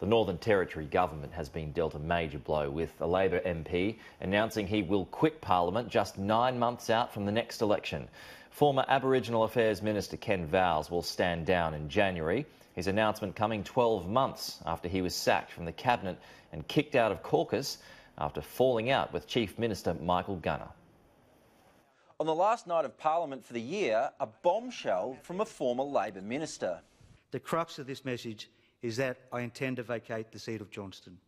The Northern Territory government has been dealt a major blow with a Labor MP announcing he will quit Parliament just nine months out from the next election. Former Aboriginal Affairs Minister Ken Vowles will stand down in January. His announcement coming 12 months after he was sacked from the Cabinet and kicked out of caucus after falling out with Chief Minister Michael Gunner. On the last night of Parliament for the year, a bombshell from a former Labor minister. The crux of this message is that I intend to vacate the seat of Johnston.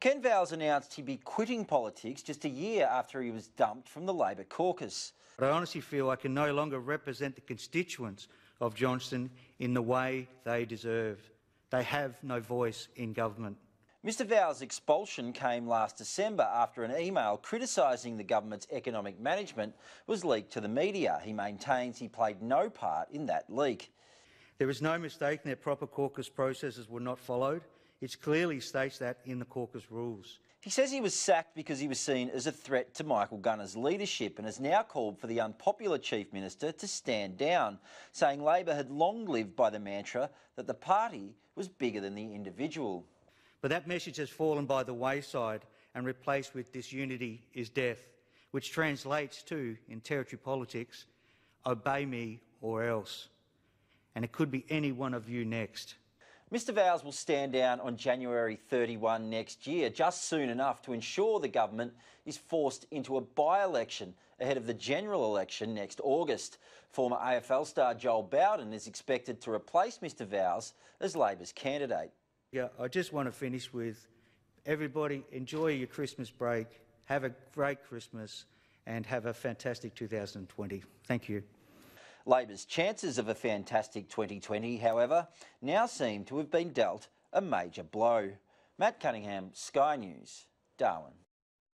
Ken Vowles announced he'd be quitting politics just a year after he was dumped from the Labor caucus. But I honestly feel I can no longer represent the constituents of Johnston in the way they deserve. They have no voice in government. Mr Vowles' expulsion came last December after an email criticising the government's economic management was leaked to the media. He maintains he played no part in that leak. There is no mistake that proper caucus processes were not followed. It clearly states that in the caucus rules. He says he was sacked because he was seen as a threat to Michael Gunner's leadership and has now called for the unpopular Chief Minister to stand down, saying Labor had long lived by the mantra that the party was bigger than the individual. But that message has fallen by the wayside and replaced with disunity is death, which translates to, in territory politics, obey me or else. And it could be any one of you next. Mr Vowles will stand down on January 31 next year, just soon enough to ensure the government is forced into a by-election ahead of the general election next August. Former AFL star Joel Bowden is expected to replace Mr Vowles as Labor's candidate. Yeah, I just want to finish with everybody enjoy your Christmas break, have a great Christmas, and have a fantastic 2020. Thank you. Labor's chances of a fantastic 2020, however, now seem to have been dealt a major blow. Matt Cunningham, Sky News, Darwin.